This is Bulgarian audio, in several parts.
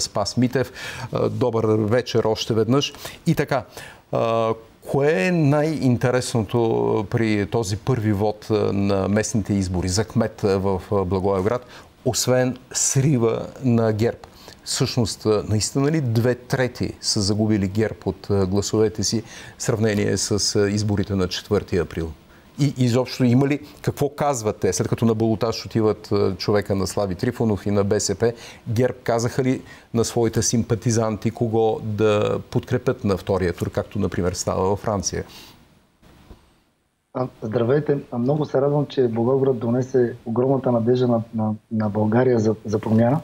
Спас Митев. Добър вечер още веднъж. И така, кое е най-интересното при този първи вод на местните избори за кмет в Благоевград, освен срива на ГЕРБ? Всъщност, наистина ли две трети са загубили ГЕРБ от гласовете си в сравнение с изборите на 4 април? И изобщо има ли, какво казват те, след като на Балотаж отиват човека на Слави Трифонов и на БСП, ГЕРБ казаха ли на своите симпатизанти кого да подкрепят на втория тур, както например става във Франция? Здравейте! Много се радвам, че Благоевград донесе огромната надежда на, на, на България за, за промяна.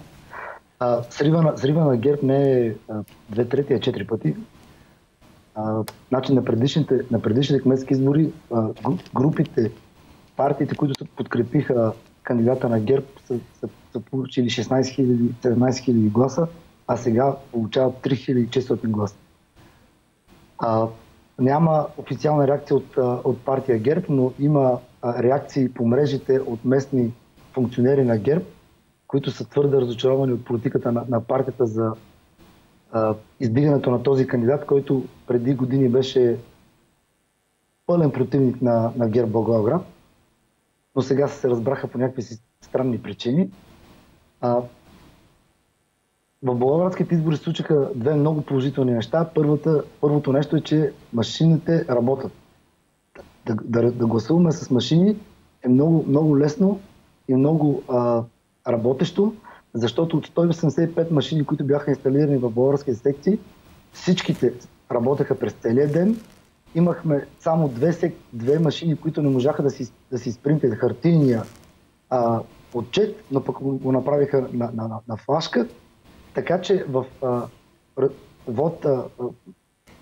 А, срива, на, срива на ГЕРБ не е две трети, а четири пъти. Значи на предишните, на предишните кметски избори а, групите, партиите, които се подкрепиха кандидата на ГЕРБ, са, са, са получили 16 000, 17 000 гласа, а сега получават 3600 гласа. А, няма официална реакция от, от партия ГЕРБ, но има реакции по мрежите от местни функционери на ГЕРБ, които са твърде разочаровани от политиката на, на партията за издигането на този кандидат, който преди години беше пълен противник на, на ГЕРБ Благоевград, но сега се разбраха по някакви си странни причини. А, в Благоевградските избори случиха две много положителни неща. Първата, първото нещо е, че машините работят. Да, да, да гласуваме с машини е много, много лесно и много а, работещо защото от 185 машини, които бяха инсталирани в български секции, всичките работеха през целия ден. Имахме само две, сек... две машини, които не можаха да си, да си спринтят хартийния а, отчет, но пък го направиха на, на, на, на флашка. Така че в а, вот, а,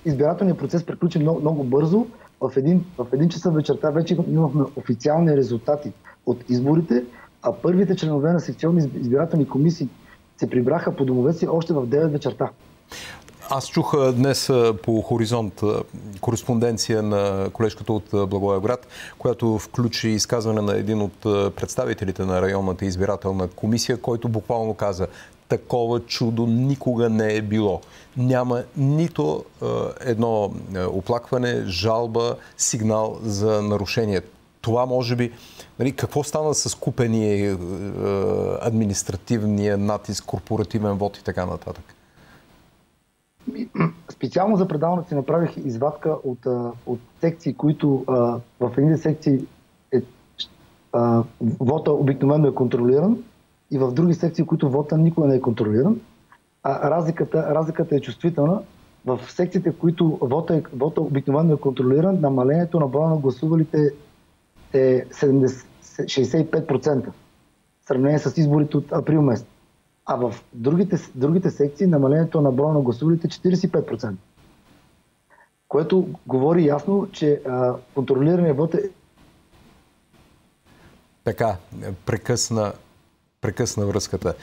избирателният процес приключи много, много бързо. В един, в един часа вечерта вече имахме официални резултати от изборите а първите членове на секционни избирателни комисии се прибраха по домове си още в 9 вечерта. Аз чух днес по Хоризонт кореспонденция на колежката от Благоевград, която включи изказване на един от представителите на районната избирателна комисия, който буквално каза такова чудо никога не е било. Няма нито едно оплакване, жалба, сигнал за нарушение. Това може би Нали, какво стана с купения е, административния натиск, корпоративен вод и така нататък? Специално за предаването си направих извадка от, от секции, които а, в едни секции е, вота обикновено е контролиран и в други секции, които вота никога не е контролиран. А разликата, разликата е чувствителна. В секциите, които вота, е, вота обикновено е контролиран, намалението на броя на гласувалите е 70, 65% в сравнение с изборите от април месец. А в другите, другите секции намалението на броя на гласувалите е 45%. Което говори ясно, че а, контролирания вод е... Така, прекъсна, прекъсна връзката.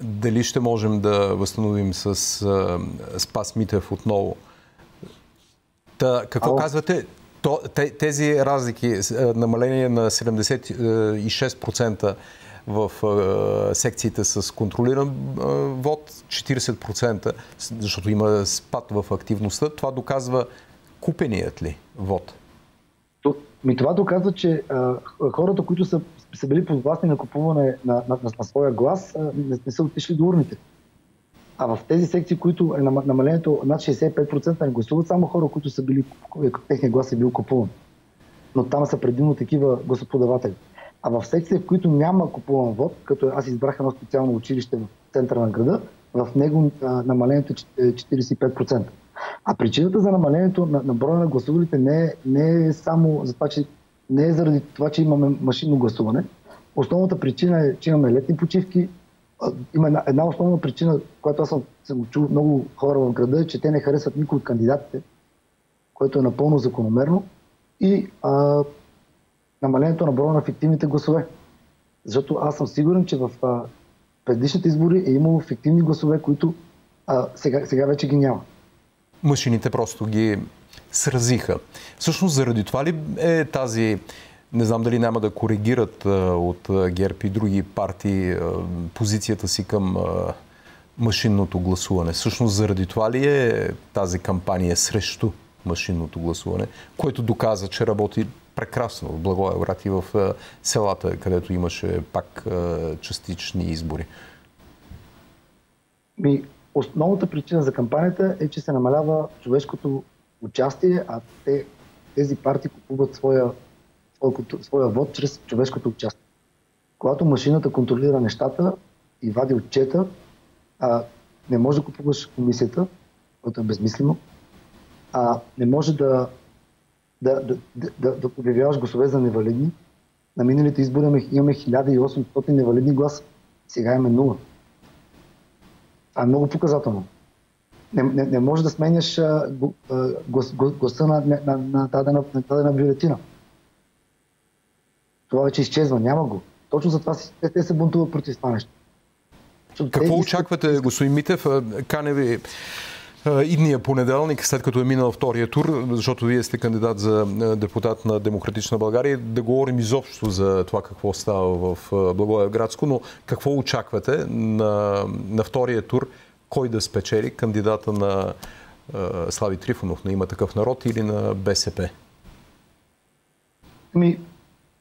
Дали ще можем да възстановим с а, Спас Митев отново? Та, какво Ало? казвате? То, тези разлики, е, намаление на 76% в е, секциите с контролиран е, вод, 40%, защото има спад в активността, това доказва купеният ли вод? Ми това доказва, че хората, които са, са били подвластни на купуване на, на, на, своя глас, не, не са отишли до урните. А в тези секции, които е намалението над 65% не гласуват само хора, които са били, техния глас е бил купуван. Но там са предимно такива гласоподаватели. А в секции, в които няма купуван вод, като аз избрах едно специално училище в центъра на града, в него а, намалението е 45%. А причината за намалението на, на броя на гласувалите не е, не е само за това, че не е заради това, че имаме машинно гласуване. Основната причина е, че имаме летни почивки, има една, една основна причина, която аз съм, съм чул много хора в града, е, че те не харесват никой от кандидатите, което е напълно закономерно, и а, намалението на броя на фиктивните гласове. Защото аз съм сигурен, че в а, предишните избори е имало фиктивни гласове, които а, сега, сега вече ги няма. Машините просто ги сразиха. Всъщност заради това ли е тази не знам дали няма да коригират от ГЕРБ и други партии позицията си към машинното гласуване. Всъщност заради това ли е тази кампания срещу машинното гласуване, което доказа, че работи прекрасно в Благоевград и в селата, където имаше пак частични избори? Ми, основната причина за кампанията е, че се намалява човешкото участие, а те, тези партии купуват своя, своя, вод чрез човешкото участие. Когато машината контролира нещата и вади отчета, а, не може да купуваш комисията, което е безмислено, а не може да, да, да, да, да обявяваш гласове за невалидни. На миналите избори имаме, имаме 1800 невалидни гласа, сега имаме 0. Това е много показателно. Не, не, не може да сменяш глас, глас, гласа на, на, на, дадена, на дадена бюлетина. Това вече изчезва, няма го. Точно за това те, те се бунтуват против това нещо. Какво очаквате, господин Митев? Кане ви идния понеделник, след като е минал втория тур, защото вие сте кандидат за депутат на Демократична България, да говорим изобщо за това какво става в Благоевградско, но какво очаквате на, на втория тур? Кой да спечели? Кандидата на Слави Трифонов на има такъв народ или на БСП? Ми,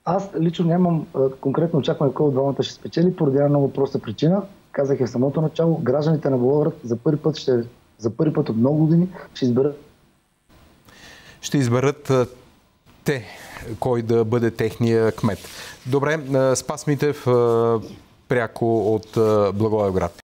аз лично нямам конкретно очакване кой от двамата ще спечели, поради една много проста причина. Казах я в самото начало, гражданите на Благоевград за първи път ще за първи път от много години ще изберат. Ще изберат те, кой да бъде техния кмет. Добре, Спас Митев, пряко от Благоевград.